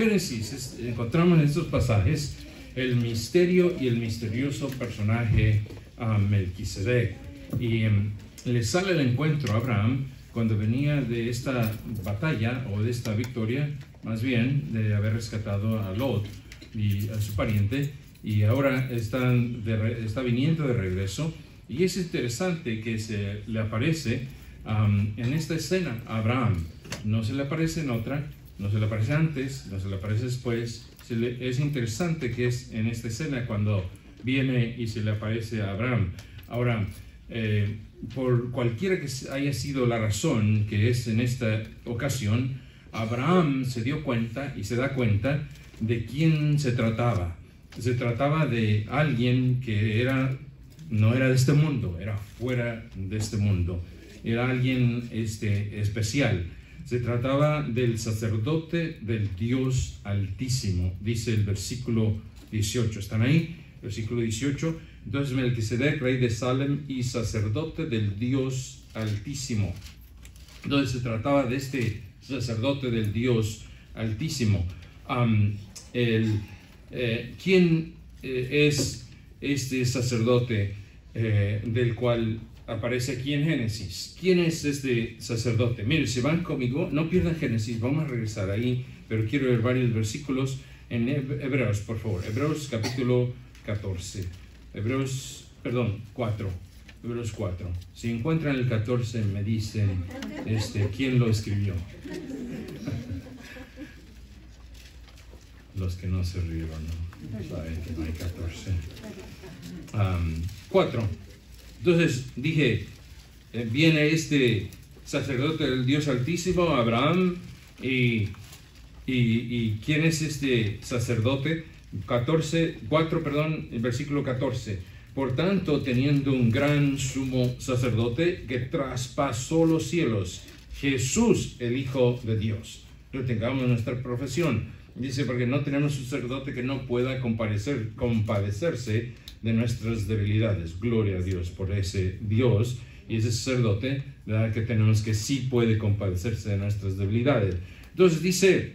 Génesis encontramos en estos pasajes el misterio y el misterioso personaje a Melquisedec. Y em, le sale el encuentro a Abraham cuando venía de esta batalla o de esta victoria, más bien de haber rescatado a Lot y a su pariente, y ahora están está viniendo de regreso. Y es interesante que se le aparece en esta escena a Abraham. No se le aparece en otra, no se le aparece antes, no se le aparece después. es interesante que es en esta escena cuando viene y se le aparece a Abraham. Ahora, eh, por cualquiera que haya sido la razón que es en esta ocasión, Abraham se dio cuenta y se da cuenta de quién se trataba. Se trataba de alguien que era, no era de este mundo, era fuera de este mundo. Era alguien este, especial. Se trataba del sacerdote del Dios Altísimo, dice el versículo 18. ¿Están ahí? Versículo 18. Entonces Melquisedec, rey de Salem y sacerdote del Dios Altísimo. Entonces se trataba de este sacerdote del Dios Altísimo. eh, ¿Quién eh, es este sacerdote eh, del cual aparece aquí en Génesis? ¿Quién es este sacerdote? Mire, si van conmigo, no pierdan Génesis, vamos a regresar ahí, pero quiero ver varios versículos en Hebreos, por favor. Hebreos capítulo 14. Hebreos, perdón, 4. Hebreos 4. Si encuentran el 14, me dicen este, quién lo escribió. Los que no se rieron. Saben que no hay 14. 4. Entonces dije, eh, viene este sacerdote del Dios Altísimo, Abraham, y, y, ¿quién es este sacerdote? 14, 4, perdón, el versículo 14. Por tanto, teniendo un gran sumo sacerdote que traspasó los cielos, Jesús, el Hijo de Dios. Retengamos nuestra profesión. Dice, porque no tenemos un sacerdote que no pueda compadecer, compadecerse de nuestras debilidades. Gloria a Dios por ese Dios y ese sacerdote que tenemos que sí puede compadecerse de nuestras debilidades. Entonces dice,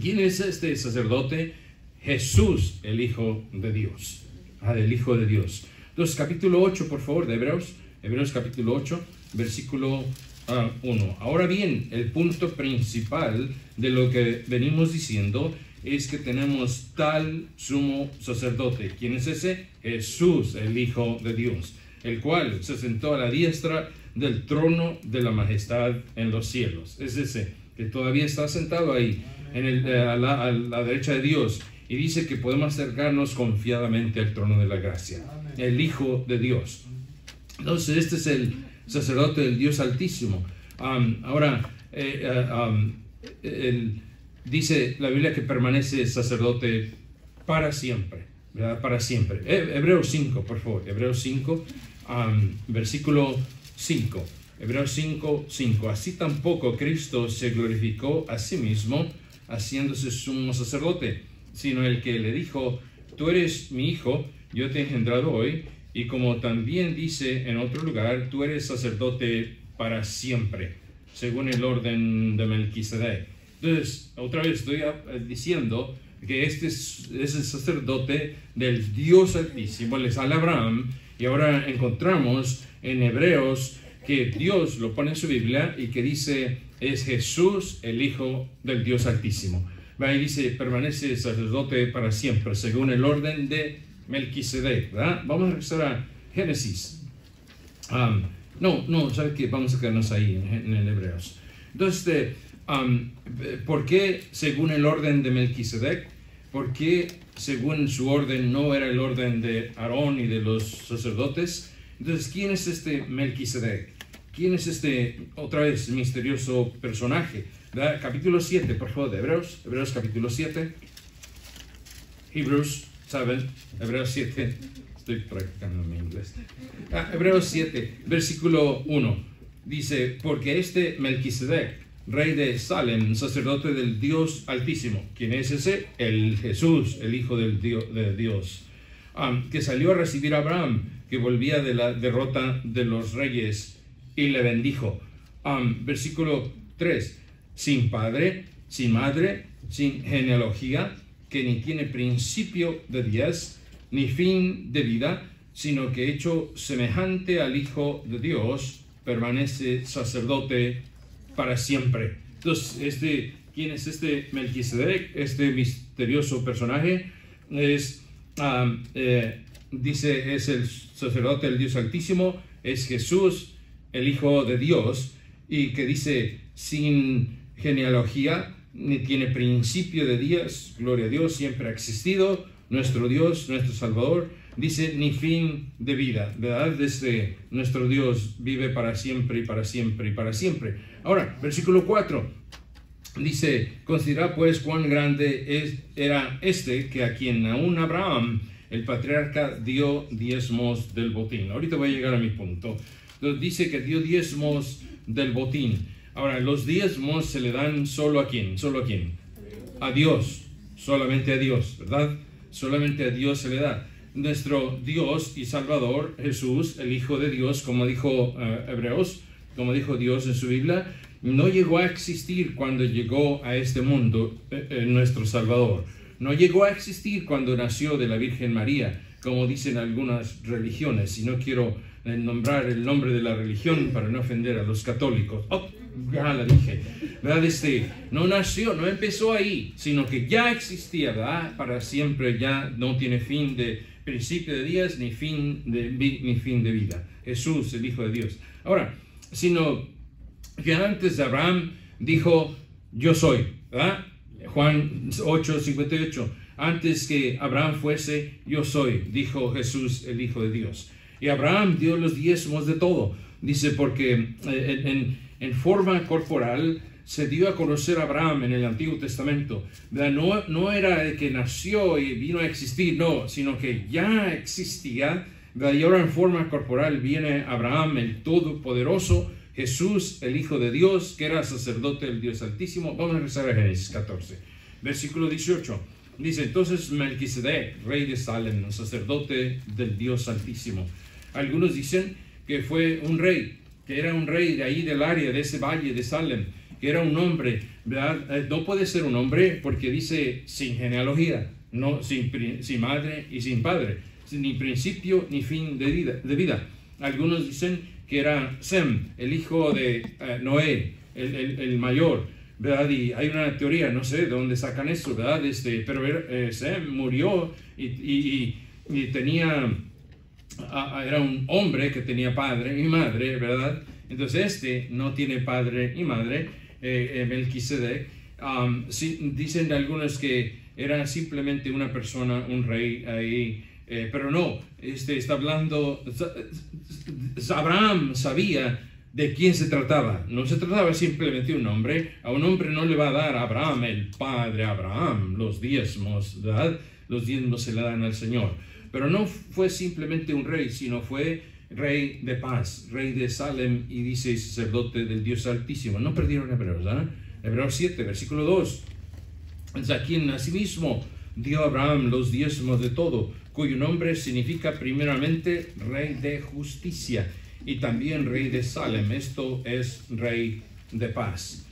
¿quién es este sacerdote? Jesús, el Hijo de Dios. Ah, Hijo de Dios. Entonces, capítulo 8, por favor, de Hebreos. Hebreos capítulo 8, versículo 1. Ah, Ahora bien, el punto principal de lo que venimos diciendo es que tenemos tal sumo sacerdote. ¿Quién es ese? Jesús, el Hijo de Dios, el cual se sentó a la diestra del trono de la majestad en los cielos. Es ese que todavía está sentado ahí, en el, eh, a la derecha de Dios y dice que podemos acercarnos confiadamente al trono de la gracia, el Hijo de Dios. Entonces, este es el sacerdote del Dios Altísimo. ahora, eh, eh, dice la Biblia que permanece sacerdote para siempre, ¿verdad? Para siempre. Hebreos 5, por favor, Hebreos 5, versículo 5. Hebreos 5, 5. Así tampoco Cristo se glorificó a sí mismo, haciéndose sumo sacerdote sino el que le dijo, tú eres mi hijo, yo te he engendrado hoy, y como también dice en otro lugar, tú eres sacerdote para siempre, según el orden de Melquisedec. Entonces, otra vez estoy eh, diciendo que este es, el sacerdote del Dios Altísimo, le sale a Abraham, y ahora encontramos en Hebreos que Dios lo pone en su Biblia y que dice es Jesús el Hijo del Dios Altísimo va y dice, permanece sacerdote para siempre, según el orden de Melquisedec, ¿verdad? Vamos a regresar a Génesis. no, no, ¿sabe qué? Vamos a quedarnos ahí en, el Hebreos. Entonces, este, ¿por qué según el orden de Melquisedec? ¿Por qué según su orden no era el orden de Aarón y de los sacerdotes? Entonces, ¿quién es este Melquisedec? ¿Quién es este, otra vez, misterioso personaje? Capítulo 7, por favor, de Hebreos. Hebreos capítulo 7. Hebrews 7. Hebreos 7. Estoy practicando mi inglés. Ah, Hebreos 7, versículo 1. Dice, porque este Melquisedec, rey de Salem, sacerdote del Dios Altísimo. ¿Quién es ese? El Jesús, el Hijo del Dios, de Dios. que salió a recibir a Abraham, que volvía de la derrota de los reyes, y le bendijo. versículo 3 sin padre, sin madre, sin genealogía, que ni tiene principio de días, ni fin de vida, sino que hecho semejante al Hijo de Dios, permanece sacerdote para siempre. Entonces, este, ¿quién es este Melquisedec? Este misterioso personaje es, eh, dice, es el sacerdote del Dios Altísimo, es Jesús, el Hijo de Dios, y que dice, sin genealogía, ni tiene principio de días, gloria a Dios, siempre ha existido, nuestro Dios, nuestro Salvador, dice ni fin de vida, ¿verdad? Desde nuestro Dios vive para siempre y para siempre y para siempre. Ahora, versículo 4 dice, considera pues cuán grande es, era este que a quien aún Abraham, el patriarca, dio diezmos del botín. Ahorita voy a llegar a mi punto. Dice que dio diezmos del botín. Ahora, los diezmos se le dan solo a quién, solo a quién. A Dios, solamente a Dios, ¿verdad? Solamente a Dios se le da nuestro Dios y Salvador, Jesús, el Hijo de Dios, como dijo eh, Hebreos, como dijo Dios en su Biblia, no llegó a existir cuando llegó a este mundo eh, eh, nuestro Salvador. No llegó a existir cuando nació de la Virgen María, como dicen algunas religiones, y no quiero nombrar el nombre de la religión para no ofender a los católicos. Oh, ya la dije, ¿verdad? Este, no nació, no empezó ahí, sino que ya existía, ¿verdad? Para siempre, ya no tiene fin de, principio de días ni fin de, ni fin de vida. Jesús, el Hijo de Dios. Ahora, sino que antes de Abraham dijo, yo soy, ¿verdad? Juan 8, 58. Antes que Abraham fuese, yo soy, dijo Jesús, el Hijo de Dios. Y Abraham dio los diezmos de todo. Dice, porque eh, en, en forma corporal se dio a conocer a Abraham en el Antiguo Testamento. No, no era que nació y vino a existir, no, sino que ya existía. Y ahora en forma corporal viene Abraham, el Todopoderoso, Jesús, el Hijo de Dios, que era sacerdote del Dios Altísimo. Vamos a regresar a Génesis 14, versículo 18. Dice, entonces Melquisedec, rey de Salem, sacerdote del Dios Altísimo. Algunos dicen que fue un rey, que era un rey de ahí del área, de ese valle de Salem era un hombre, ¿verdad? Eh, no puede ser un hombre porque dice sin genealogía, no, sin, sin madre y sin padre, ni principio ni fin de vida, de vida. Algunos dicen que era Sem, el hijo de eh, Noé, el, el, mayor, ¿verdad? Y hay una teoría, no sé de dónde sacan eso, ¿verdad? Este, pero eh, Sem murió y, y, y tenía, era un hombre que tenía padre y madre, ¿verdad? Entonces este no tiene padre y madre, eh, eh, Melquisedec, dicen algunos que era simplemente una persona, un rey ahí, eh, pero no, este, está hablando, Abraham sabía de quién se trataba. No se trataba simplemente de un hombre. A un hombre no le va a dar Abraham, el padre Abraham, los diezmos, ¿verdad? Los diezmos se le dan al Señor. Pero no fue simplemente un rey, sino fue rey de paz, rey de Salem y dice sacerdote del Dios Altísimo. No perdieron Hebreos, ¿verdad? Hebreos 7, versículo 2. Es a quien asimismo dio Abraham los diezmos de todo, cuyo nombre significa primeramente rey de justicia y también rey de Salem. Esto es rey de paz.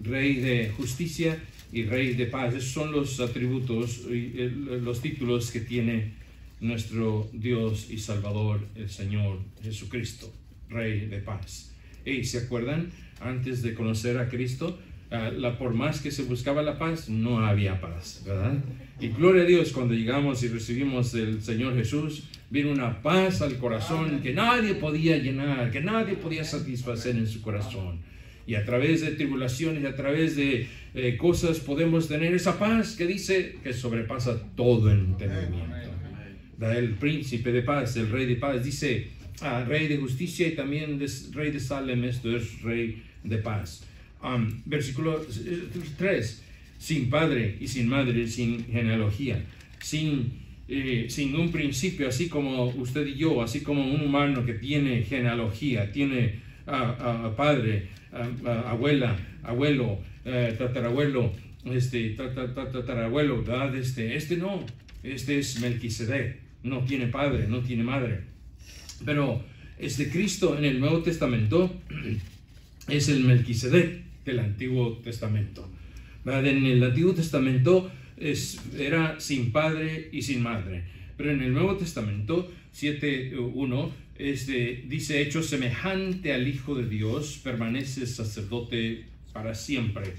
Rey de justicia y rey de paz. Esos son los atributos eh, los títulos que tiene nuestro Dios y Salvador, el Señor Jesucristo, Rey de paz. Y se acuerdan, antes de conocer a Cristo, ah, la, por más que se buscaba la paz, no había paz, ¿verdad? Y gloria a Dios, cuando llegamos y recibimos el Señor Jesús, vino una paz al corazón que nadie podía llenar, que nadie podía satisfacer en su corazón. Y a través de tribulaciones, a través de eh, cosas, podemos tener esa paz que dice que sobrepasa todo entendimiento el príncipe de paz, el rey de paz, dice ah, rey de justicia y también rey de Salem, esto es rey de paz. Um, versículo 3, sin padre y sin madre, sin genealogía, sin, eh, sin un principio, así como usted y yo, así como un humano que tiene genealogía, tiene uh, padre, abuela, abuelo, eh, tatarabuelo, este, tatarabuelo, ¿verdad? Este, este no, este es Melquisedec no tiene padre, no tiene madre. Pero este Cristo en el Nuevo Testamento es el Melquisedec del Antiguo Testamento. En el Antiguo Testamento es, era sin padre y sin madre, pero en el Nuevo Testamento 7.1 este, dice, hecho semejante al Hijo de Dios, permanece sacerdote para siempre.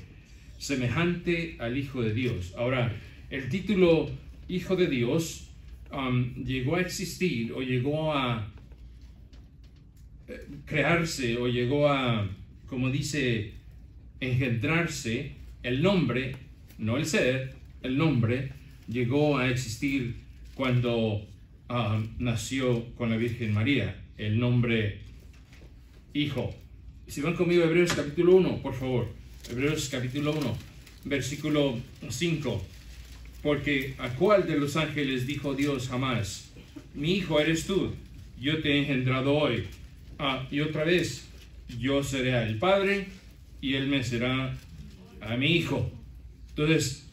Semejante al Hijo de Dios. Ahora, el título Hijo de Dios um, llegó a existir o llegó a eh, crearse o llegó a, como dice, engendrarse el nombre, no el ser, el nombre, llegó a existir cuando Ah, nació con la Virgen María, el nombre Hijo. Si van conmigo Hebreos capítulo 1, por favor. Hebreos capítulo 1, versículo 5. Porque a cuál de los ángeles dijo Dios jamás, mi hijo eres tú, yo te he engendrado hoy. Ah, y otra vez, yo seré el Padre y él me será a mi hijo. Entonces,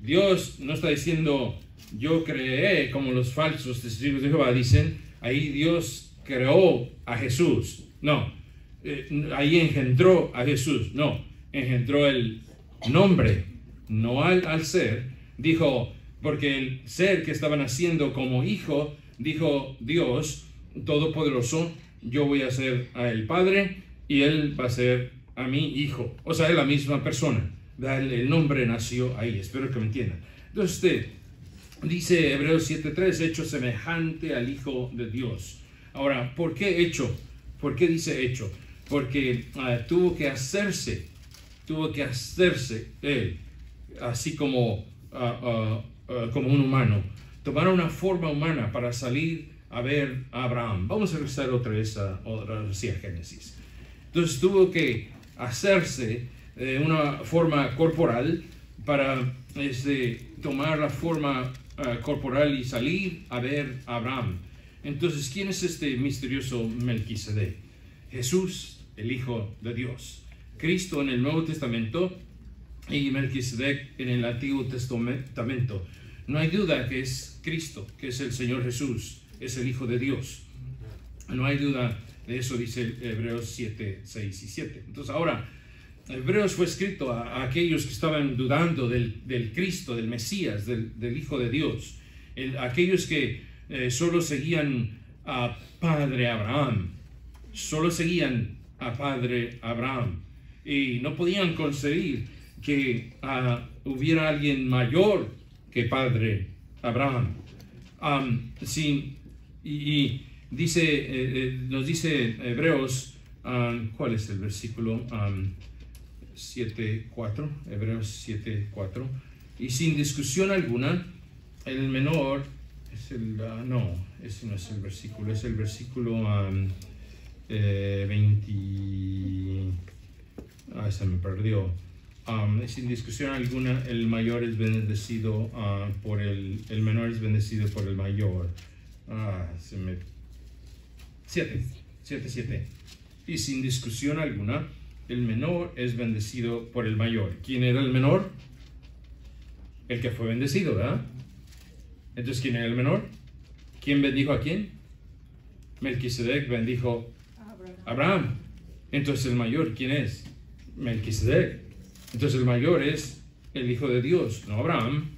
Dios no está diciendo, yo creé, como los falsos testigos de Jehová dicen, ahí Dios creó a Jesús. No, eh, ahí engendró a Jesús. No, engendró el nombre, no al, al ser. Dijo, porque el ser que estaban haciendo como hijo, dijo Dios Todopoderoso, yo voy a ser a el Padre y él va a ser a mi hijo. O sea, es la misma persona. El, nombre nació ahí, espero que me entiendan. Entonces, usted, Dice Hebreos 7.3, hecho semejante al Hijo de Dios. Ahora, ¿por qué hecho? ¿Por qué dice hecho? Porque ah, tuvo que hacerse, tuvo que hacerse él, así como, como un humano. Tomar una forma humana para salir a ver a Abraham. Vamos a regresar otra vez a, a Génesis. Entonces tuvo que hacerse de una forma corporal para este, tomar la forma eh, corporal y salir a ver a Abraham. Entonces, ¿quién es este misterioso Melquisedec? Jesús, el Hijo de Dios. Cristo en el Nuevo Testamento y Melquisedec en el Antiguo Testamento. No hay duda que es Cristo, que es el Señor Jesús, es el Hijo de Dios. No hay duda de eso, dice Hebreos 7, 6 y 7. Entonces ahora, Hebreos fue escrito a, aquellos que estaban dudando del, Cristo, del Mesías, del, Hijo de Dios, aquellos que eh, solo seguían a Padre Abraham, solo seguían a Padre Abraham y no podían concebir que ah, hubiera alguien mayor que Padre Abraham. y, dice, eh, eh, nos dice Hebreos, ¿cuál es el versículo? 7.4, Hebreos 7.4, y sin discusión alguna, el menor es el, ah, no, ese no es el versículo, es el versículo 20, eh, ah, se me perdió. Sin discusión alguna, el mayor es bendecido ah, por el, el menor es bendecido por el mayor. Ah, se me... 7, 7, 7. Y sin discusión alguna, el menor es bendecido por el mayor. ¿Quién era el menor? El que fue bendecido, ¿verdad? Entonces, ¿quién era el menor? ¿Quién bendijo a quién? Melquisedec bendijo a Abraham. Entonces, el mayor, ¿quién es? Melquisedec. Entonces, el mayor es el Hijo de Dios, no Abraham.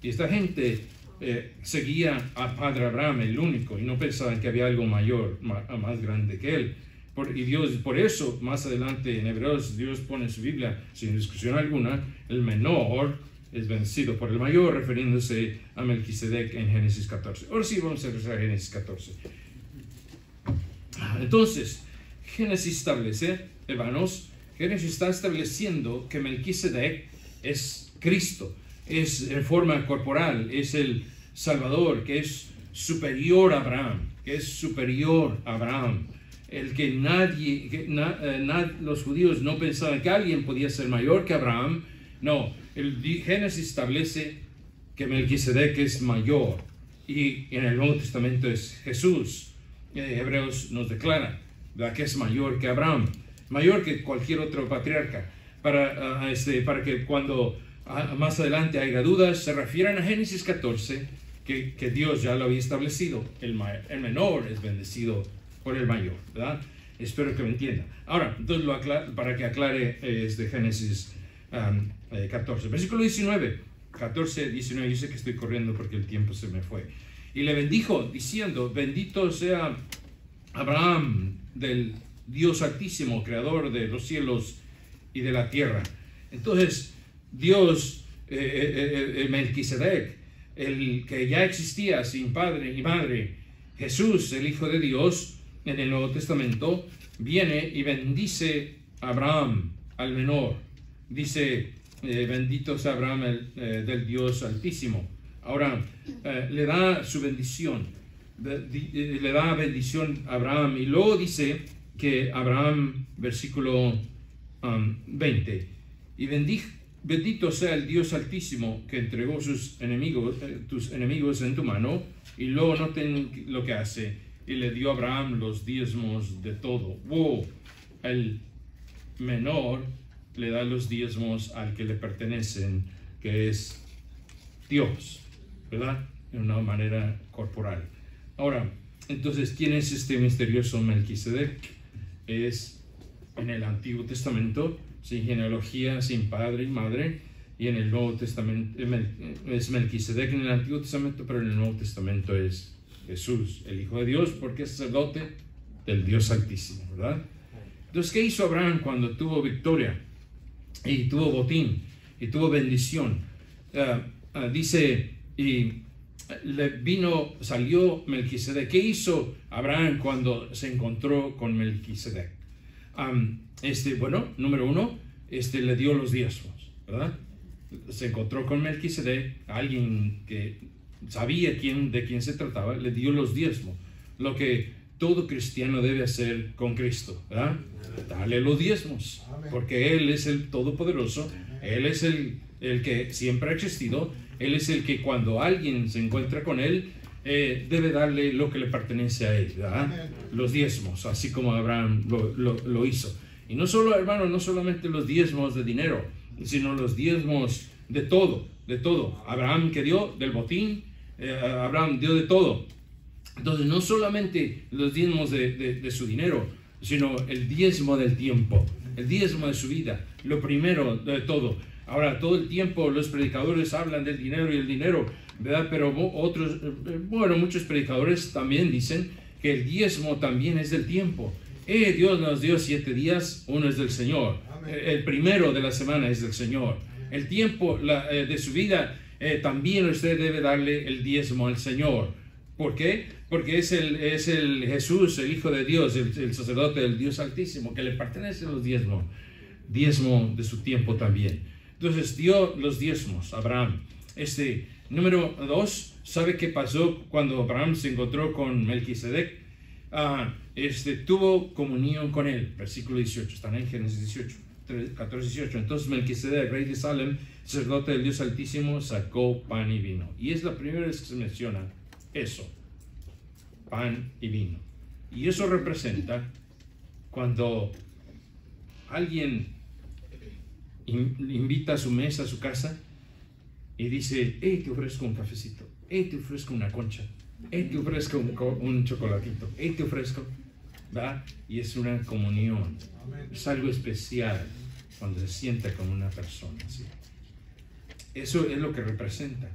Y esta gente eh, seguía a Padre Abraham, el único, y no pensaban que había algo mayor, más grande que él y Dios, por eso, más adelante en Hebreos, Dios pone su Biblia, sin discusión alguna, el menor es vencido por el mayor, refiriéndose a Melquisedec en Génesis 14. Ahora sí vamos a regresar a Génesis 14. Entonces, Génesis establece, hermanos, Génesis está estableciendo que Melquisedec es Cristo, es en forma corporal, es el Salvador, que es superior a Abraham, que es superior a Abraham el que nadie, eh, los judíos no pensaban que alguien podía ser mayor que Abraham. No, el Génesis establece que Melquisedec es mayor y en el Nuevo Testamento es Jesús. Eh, Hebreos nos declara que es mayor que Abraham, mayor que cualquier otro patriarca, para, ah, este, para que cuando ah, más adelante haya dudas se refieran a Génesis 14, que, que Dios ya lo había establecido. El, el menor es bendecido por el mayor, ¿verdad? Espero que me entienda. Ahora, entonces lo para que aclare es de Génesis 14. Versículo 19. 14, 19. Yo sé que estoy corriendo porque el tiempo se me fue. Y le bendijo diciendo, bendito sea Abraham del Dios altísimo, creador de los cielos y de la tierra. Entonces, Dios, eh, eh, eh, Melquisedec, el que ya existía sin padre ni madre, Jesús, el Hijo de Dios, en el Nuevo Testamento, viene y bendice a Abraham, al menor. Dice, bendito sea Abraham del Dios altísimo. Ahora, le da su bendición, le da bendición a Abraham y luego dice que Abraham, versículo 20, um, y bendito sea el Dios altísimo que entregó sus enemigos, eh, tus enemigos en tu mano, y luego noten lo que hace, y le dio a Abraham los diezmos de todo. Wow, el menor le da los diezmos al que le pertenecen, que es Dios, ¿verdad? De una manera corporal. Ahora, entonces, ¿quién es este misterioso Melquisedec? Es en el Antiguo Testamento, sin genealogía, sin padre y madre, y en el Nuevo Testamento es Melquisedec en el Antiguo Testamento, pero en el Nuevo Testamento es Jesús, el Hijo de Dios, porque es sacerdote del Dios Altísimo, ¿verdad? Entonces, ¿qué hizo Abraham cuando tuvo victoria y tuvo botín y tuvo bendición? Ah, ah, dice, y le vino, salió Melquisedec. ¿Qué hizo Abraham cuando se encontró con Melquisedec? este, bueno, número uno, este, le dio los diezmos, ¿verdad? Se encontró con Melquisedec, alguien que sabía quién, de quién se trataba, le dio los diezmos. Lo que todo cristiano debe hacer con Cristo, ¿verdad? Dale los diezmos, porque Él es el Todopoderoso, Él es el, el que siempre ha existido, Él es el que cuando alguien se encuentra con Él, eh, debe darle lo que le pertenece a Él, ¿verdad? Los diezmos, así como Abraham lo, hizo. Y no solo, hermano, no solamente los diezmos de dinero, sino los diezmos de todo, de todo. Abraham que dio del botín, eh, Abraham dio de todo. Entonces, no solamente los diezmos de, su dinero, sino el diezmo del tiempo, el diezmo de su vida, lo primero de todo. Ahora, todo el tiempo los predicadores hablan del dinero y el dinero, ¿verdad? Pero otros, eh, bueno, muchos predicadores también dicen que el diezmo también es del tiempo. Eh, Dios nos dio siete días, uno es del Señor. Eh, el primero de la semana es del Señor. El tiempo eh, de su vida eh, también usted debe darle el diezmo al Señor. ¿Por qué? Porque es el, es el Jesús, el Hijo de Dios, el, sacerdote del Dios Altísimo, que le pertenece los diezmos. Diezmo de su tiempo también. Entonces dio los diezmos a Abraham. Este, número dos, ¿sabe qué pasó cuando Abraham se encontró con Melquisedec? Ah, este, tuvo comunión con él. Versículo 18, están en Génesis 18, 14, 18. Entonces Melquisedec, rey de Salem, sacerdote del Dios Altísimo, sacó pan y vino. Y es la primera vez que se menciona eso, pan y vino. Y eso representa cuando alguien invita a su mesa, a su casa, y dice, hey, te ofrezco un cafecito, hey, te ofrezco una concha, hey, te ofrezco un, chocolatito, hey, te ofrezco, ¿va? Y es una comunión, es algo especial cuando se sienta con una persona así. Eso es lo que representa,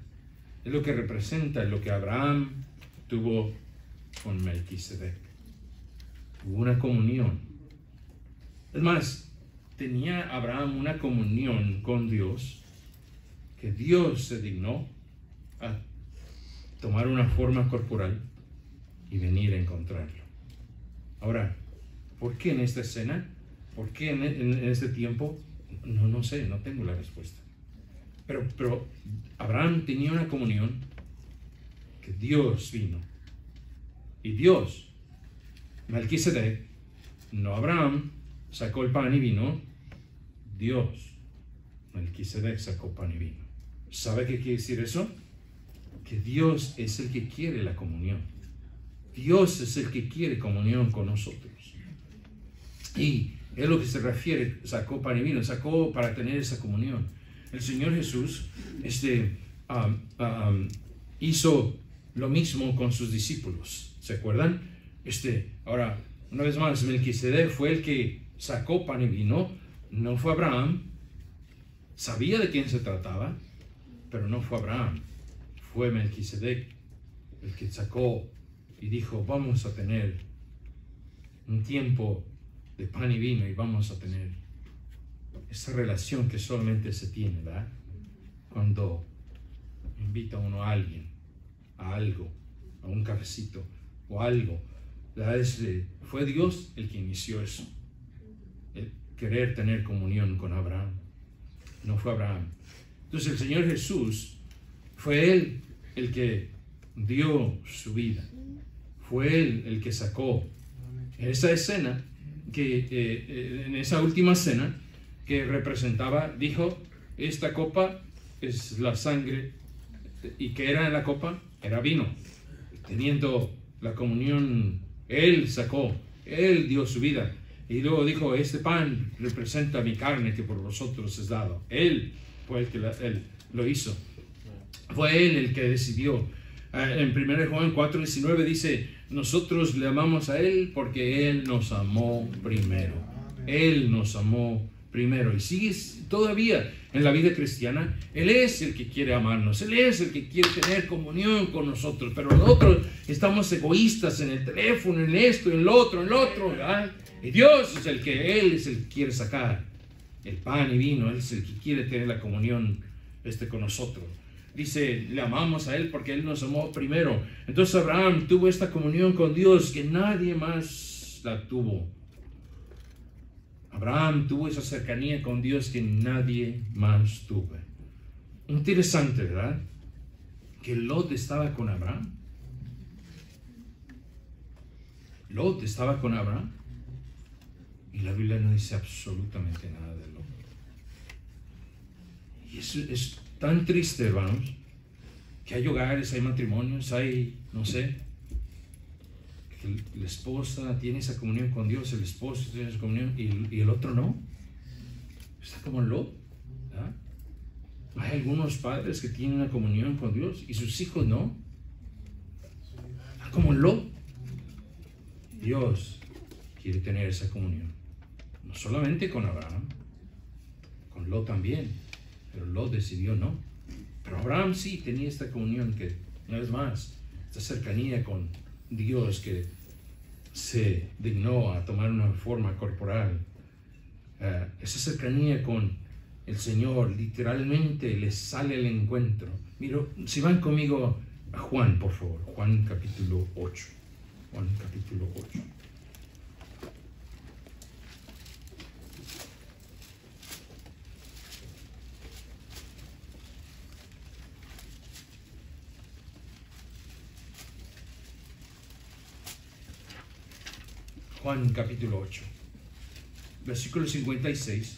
es lo que representa lo que Abraham tuvo con Melquisedec. Hubo una comunión. Es más, tenía Abraham una comunión con Dios que Dios se dignó a tomar una forma corporal y venir a encontrarlo. Ahora, ¿por qué en esta escena? ¿Por qué en, este tiempo? No, no sé, no tengo la respuesta. Pero, pero Abraham tenía una comunión que Dios vino. Y Dios, Melquisedec, no Abraham, sacó el pan y vino. Dios, Melquisedec, sacó pan y vino. ¿Sabe qué quiere decir eso? Que Dios es el que quiere la comunión. Dios es el que quiere comunión con nosotros. Y es lo que se refiere, sacó pan y vino, sacó para tener esa comunión. El Señor Jesús este, um, um, hizo lo mismo con sus discípulos. ¿Se acuerdan? Este, ahora, una vez más, Melquisedec fue el que sacó pan y vino, no fue Abraham, sabía de quién se trataba, pero no fue Abraham, fue Melquisedec el que sacó y dijo, vamos a tener un tiempo de pan y vino y vamos a tener esa relación que solamente se tiene, ¿verdad? Cuando invita uno a alguien, a algo, a un cafecito o algo. fue Dios el que inició eso. Querer tener comunión con Abraham. No fue Abraham. Entonces el Señor Jesús fue Él el que dio su vida. Fue Él el que sacó esa escena, que eh, eh, en esa última cena, que representaba, dijo, esta copa es la sangre, y que era en la copa, era vino. Teniendo la comunión, Él sacó, Él dio su vida. Y luego dijo, este pan representa mi carne que por vosotros es dado. Él fue el que él lo hizo. Fue Él el que decidió. Ah, en 1 Juan 4:19 dice, nosotros le amamos a Él porque Él nos amó primero. Él nos amó primero. Y sigues todavía en la vida cristiana. Él es el que quiere amarnos. Él es el que quiere tener comunión con nosotros. Pero nosotros estamos egoístas en el teléfono, en esto, en lo otro, en lo otro. Y Dios es el que Él es el que quiere sacar el pan y vino. Él es el que quiere tener la comunión este, con nosotros dice, le amamos a Él porque Él nos amó primero. Entonces Abraham tuvo esta comunión con Dios que nadie más la tuvo. Abraham tuvo esa cercanía con Dios que nadie más tuvo. Interesante, ¿verdad? Que Lot estaba con Abraham. Lot estaba con Abraham. Y la Biblia no dice absolutamente nada de Lot. Y eso es tan triste, hermanos, que hay hogares, hay matrimonios, hay, no sé, la esposa tiene esa comunión con Dios, el esposo tiene esa comunión y, el otro no. Está como en lo. Hay algunos padres que tienen una comunión con Dios y sus hijos no. Está como en lo. Dios quiere tener esa comunión. No solamente con Abraham, con Lot también pero Lot decidió no. Pero Abraham sí tenía esta comunión que, una vez más, esta cercanía con Dios que se dignó a tomar una forma corporal. Eh, esa cercanía con el Señor literalmente les sale el encuentro. Miro, si van conmigo a Juan, por favor, Juan capítulo 8. Juan capítulo 8. Juan capítulo 8, versículo 56.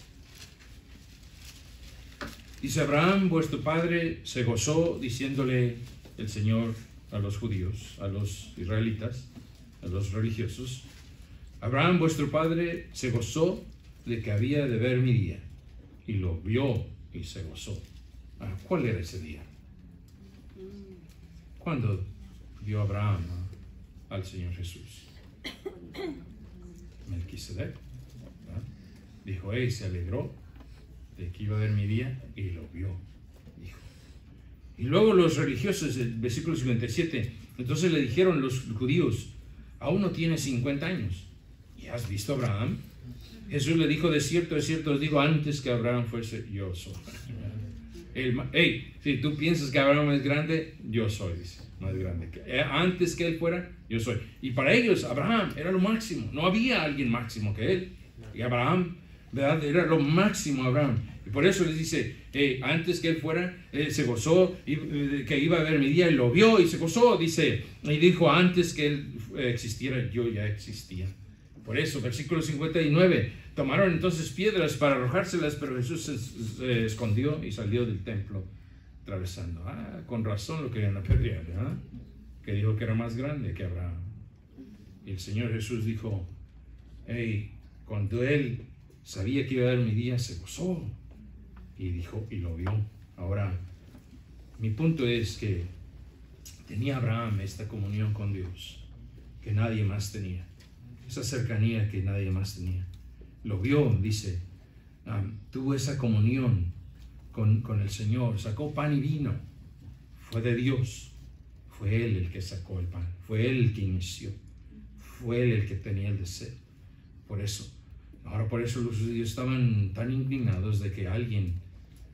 Dice Abraham, vuestro padre, se gozó diciéndole el Señor a los judíos, a los israelitas, a los religiosos. Abraham, vuestro padre, se gozó de que había de ver mi día, y lo vio y se gozó. Ah, ¿Cuál era ese día? ¿Cuándo vio Abraham al Señor Jesús? Melquisedec. Dijo, él se alegró de que iba a ver mi día y lo vio. Dijo. Y luego los religiosos, el versículo 57, entonces le dijeron los judíos, aún no tiene 50 años. ¿Y has visto a Abraham? Jesús le dijo, de cierto, de cierto, os digo, antes que Abraham fuese, yo soy. hey, si tú piensas que Abraham es grande, yo soy, dice, más grande. Eh, antes que él fuera, yo soy. Y para ellos, Abraham era lo máximo. No había alguien máximo que él. Y Abraham, ¿verdad? Era lo máximo Abraham. Y por eso les dice, antes que él fuera, se gozó, y, eh, que iba a ver mi día, y lo vio y se gozó, dice. Y dijo, antes que él eh, existiera, yo ya existía. Por eso, versículo 59, tomaron entonces piedras para arrojárselas, pero Jesús se, escondió y salió del templo atravesando. Ah, con razón lo querían apedrear, ¿verdad? que dijo que era más grande que Abraham. Y el Señor Jesús dijo, hey, cuando él sabía que iba a dar mi día, se gozó. Y dijo, y lo vio. Ahora, mi punto es que tenía Abraham esta comunión con Dios, que nadie más tenía. Esa cercanía que nadie más tenía. Lo vio, dice, tuvo esa comunión con, con el Señor, sacó pan y vino, fue de Dios. Fue Él el que sacó el pan, fue Él el que inició, fue Él el que tenía el deseo. Por eso, ahora por eso los judíos estaban tan indignados de que alguien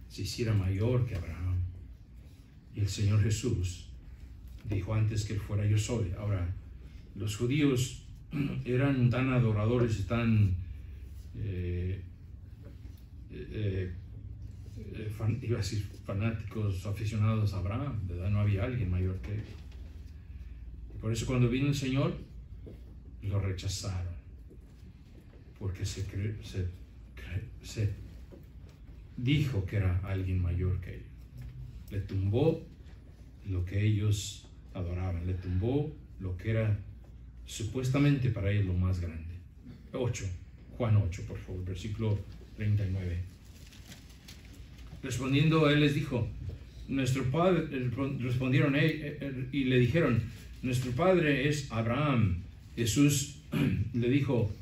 se hiciera mayor que Abraham. Y el Señor Jesús dijo antes que Él fuera yo soy. Ahora, los judíos eran tan adoradores y tan, eh, eh, eh, iba a decir, fanáticos, aficionados a Abraham, ¿verdad? No había alguien mayor que él. Por eso cuando vino el Señor, lo rechazaron, porque se, se, se dijo que era alguien mayor que él. Le tumbó lo que ellos adoraban, le tumbó lo que era supuestamente para ellos lo más grande. 8, Juan 8, por favor, versículo 39. Respondiendo, él les dijo, nuestro padre, respondieron eh, eh, y le dijeron, nuestro padre es Abraham. Jesús le dijo,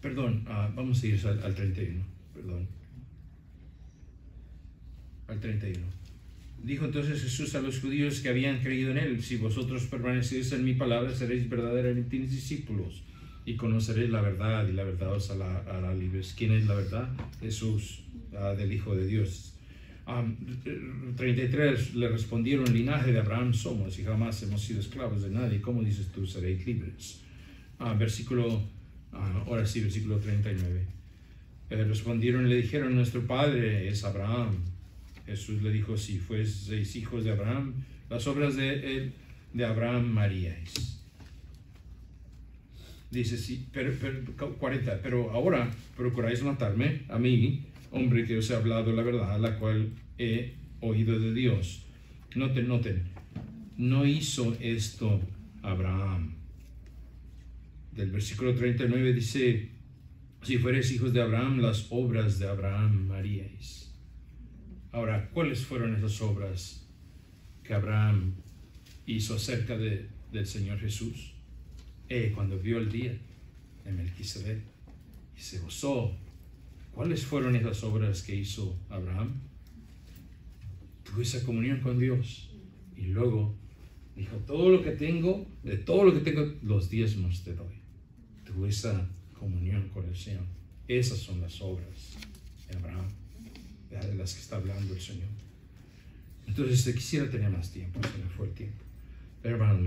perdón, ah, vamos a ir al, al 31, perdón. Al 31. Dijo entonces Jesús a los judíos que habían creído en él, si vosotros permanecéis en mi palabra, seréis verdaderamente mis discípulos y conoceréis la verdad y la verdad os hará, libres. ¿Quién es la verdad? Jesús, ah, del Hijo de Dios. 33 le respondieron, linaje de Abraham somos y jamás hemos sido esclavos de nadie. ¿Cómo dices tú, seréis libres? Ah, versículo, ah, ahora sí, versículo 39. Eh, respondieron le dijeron, nuestro padre es Abraham. Jesús le dijo, si fueseis hijos de Abraham, las obras de, de Abraham haríais. Dice, sí, pero, 40, pero ahora procuráis matarme a mí, hombre que os he hablado la verdad, la cual he oído de Dios. Noten, noten, no hizo esto Abraham. Del versículo 39 dice, si fueres hijos de Abraham, las obras de Abraham haríais. Ahora, ¿cuáles fueron esas obras que Abraham hizo acerca de, del Señor Jesús? Eh, cuando vio el día de Melquisedec y se gozó. ¿Cuáles fueron esas obras que hizo Abraham? Tuvo esa comunión con Dios y luego dijo, todo lo que tengo, de todo lo que tengo, los diezmos te doy. Tuvo esa comunión con el Señor. Esas son las obras de Abraham de las que está hablando el Señor. Entonces, quisiera tener más tiempo, se me fue el tiempo. Hermano,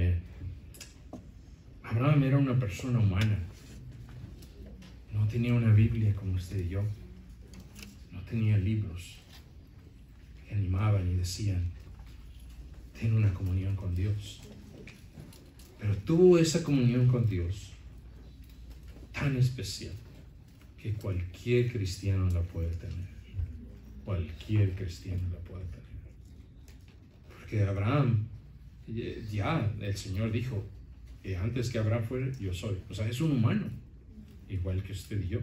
Abraham era una persona humana. No tenía una Biblia como usted y yo. No tenía libros que animaban y decían, ten una comunión con Dios. Pero tuvo esa comunión con Dios tan especial que cualquier cristiano la puede tener cualquier cristiano la puede tener. Porque Abraham, ya el Señor dijo, que antes que Abraham fuera, yo soy. O sea, es un humano, igual que usted y yo.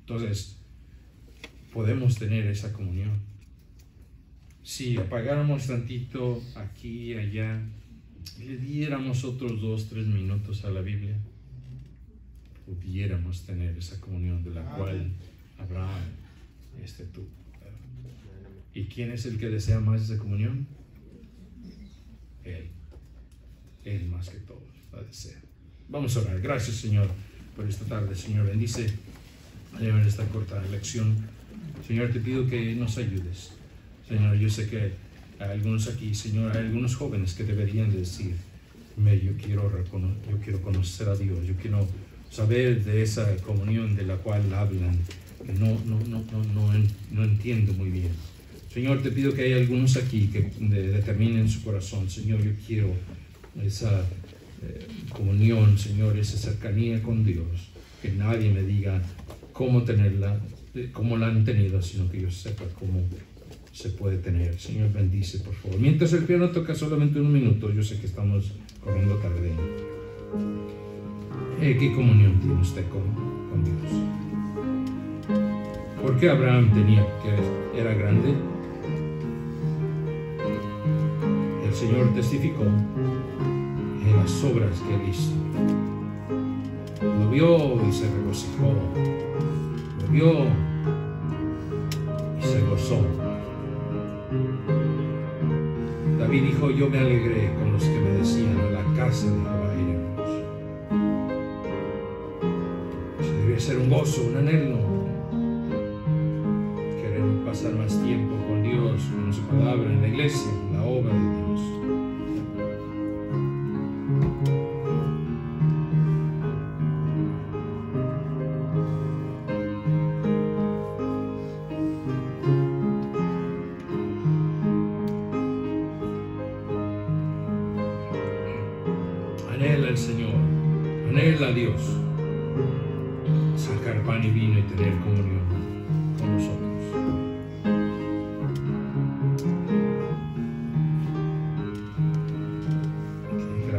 Entonces, podemos tener esa comunión. Si apagáramos tantito aquí y allá, y le diéramos otros dos, tres minutos a la Biblia, pudiéramos tener esa comunión de la cual Abraham este tú. ¿Y quién es el que desea más esa comunión? Él. Él más que todos la desea. Vamos a orar. Gracias, Señor, por esta tarde. Señor, bendice en esta corta lección. Señor, te pido que nos ayudes. Señor, yo sé que hay algunos aquí, Señor, hay algunos jóvenes que deberían decir, yo quiero, yo quiero conocer a Dios, yo quiero saber de esa comunión de la cual hablan no, no, no, no, no entiendo muy bien. Señor, te pido que hay algunos aquí que determinen su corazón. Señor, yo quiero esa eh, comunión, Señor, esa cercanía con Dios. Que nadie me diga cómo tenerla, eh, cómo la han tenido, sino que yo sepa cómo se puede tener. Señor, bendice, por favor. Mientras el piano toca solamente un minuto, yo sé que estamos corriendo tarde. Eh, ¿Qué comunión tiene usted con, con Dios? ¿Por qué Abraham tenía que era grande? El Señor testificó las obras que él hizo. Lo vio y se regocijó. Lo vio y se gozó. David dijo, yo me alegré con los que me decían, a la casa de Jehová iremos. Eso debería ser un gozo, un anhelo. Querer pasar más tiempo con Dios, con su palabra, en la iglesia,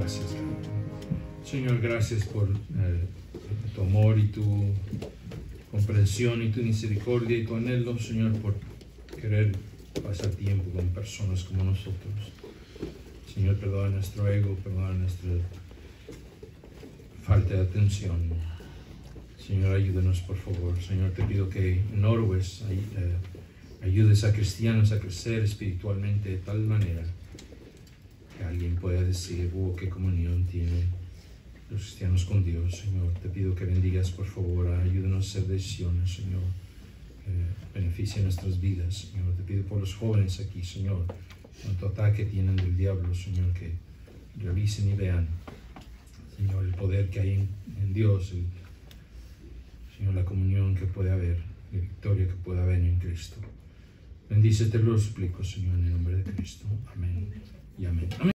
Gracias, Señor, gracias por eh, tu amor y tu comprensión y tu misericordia y tu anhelo, Señor, por querer pasar tiempo con personas como nosotros. Señor, perdona nuestro ego, perdona nuestra falta de atención. Señor, ayúdanos, por favor. Señor, te pido que en Norwest ay- eh, ayudes a cristianos a crecer espiritualmente de tal manera que alguien pueda decir, oh, qué comunión tienen los cristianos con Dios, Señor. Te pido que bendigas, por favor, ayúdanos a hacer decisiones, Señor, que beneficien nuestras vidas, Señor. Te pido por los jóvenes aquí, Señor, tanto ataque tienen del diablo, Señor, que revisen y vean, Señor, el poder que hay en, en Dios, el- Señor, la comunión que puede haber, la victoria que puede haber en Cristo. Bendícete, lo suplico, Señor, en el nombre de Cristo. Amén y amén. Amén.